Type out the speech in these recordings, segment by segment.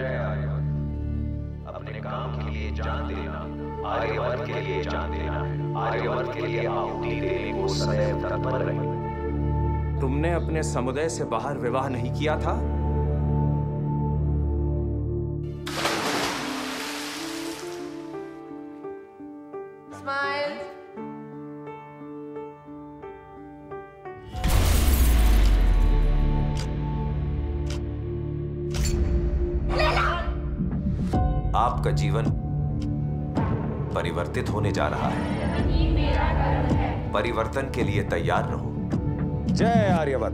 जय। आर्यवर्त अपने काम के लिए जान देना आर्यवर्त के लिए जान देना आर्यवर्त के लिए आहुति देने को सदैव तत्पर रहे। तुमने अपने समुदाय से बाहर विवाह नहीं किया था? Smile. आपका जीवन परिवर्तित होने जा रहा है। परिवर्तन के लिए तैयार रहो। जय आर्यवत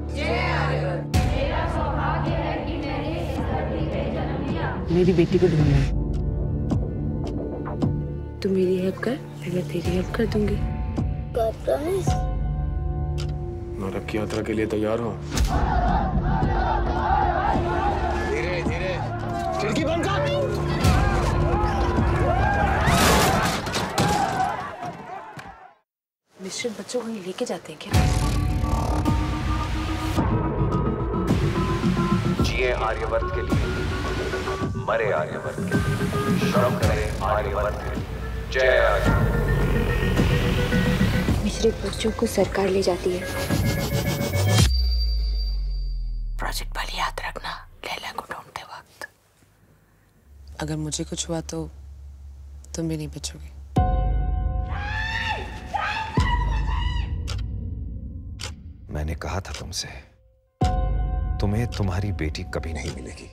मेरी बेटी को ढूंढना है। तू मेरी हेल्प कर मैं तेरी हेल्प कर दूँगी। नरक की यात्रा के लिए तैयार हो। धीरे धीरे। खिड़की बंद कर। मिश्रित बच्चों को लेके जाते हैं क्या? जिए आर्यवर्त के लिए मरे आर्यवर्त के लिए श्रम करें आर्यवर्त के जय आर्यवर्त। मिश्रित बच्चों को सरकार ले जाती है। प्रोजेक्ट भले याद रखना लैला को ढूंढते वक्त। अगर मुझे कुछ हुआ तो तुम भी नहीं बचोगे। मैंने कहा था तुमसे तुम्हें तुम्हारी बेटी कभी नहीं मिलेगी